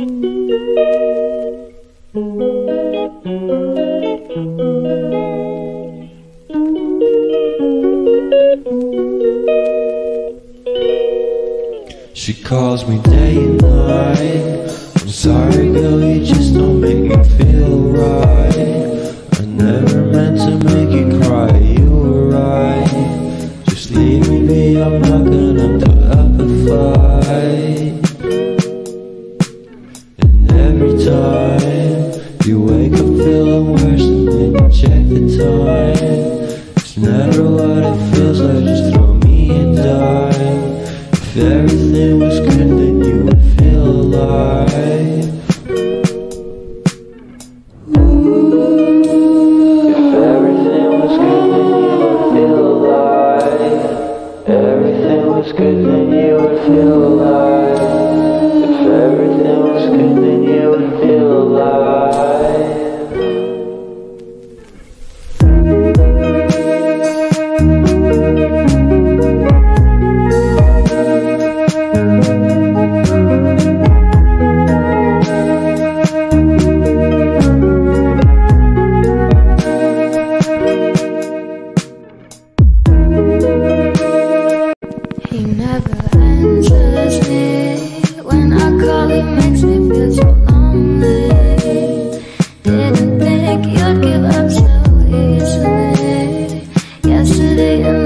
She calls me day and night. I'm sorry, girl, you just don't make feel worse than when you check the time It's never what it feels like, just throw me a dime If everything was good Didn't think you'd give up so easily. Yesterday